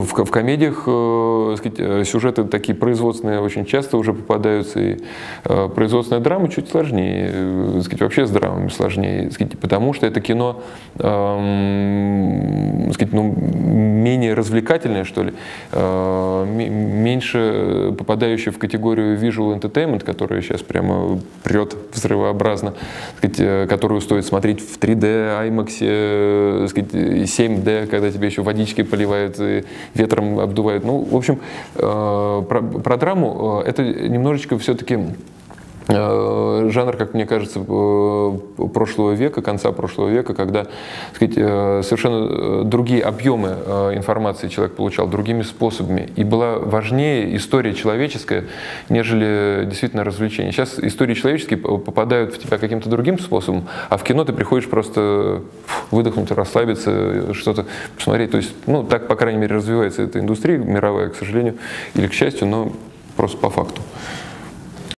В, в комедиях э, сказать, э, сюжеты такие производственные очень часто уже попадаются, и э, производственная драма чуть сложнее, э, сказать, вообще с драмами сложнее, сказать, потому что это кино э, сказать, ну, менее развлекательное, что ли, э, меньше попадающее в категорию visual entertainment, которая сейчас прямо прет взрывообразно, сказать, э, которую стоит смотреть в 3D, IMAX, э, сказать, 7D, когда тебе еще водички поливают, и ветром обдувает. Ну, в общем, э, про, про драму э, это немножечко все-таки Э, жанр, как мне кажется, э, прошлого века, конца прошлого века, когда сказать, э, совершенно другие объемы информации человек получал, другими способами. И была важнее история человеческая, нежели действительно развлечение. Сейчас истории человеческие попадают в тебя каким-то другим способом, а в кино ты приходишь просто выдохнуть, расслабиться, что-то посмотреть. То есть, ну, так, по крайней мере, развивается эта индустрия мировая, к сожалению, или к счастью, но просто по факту.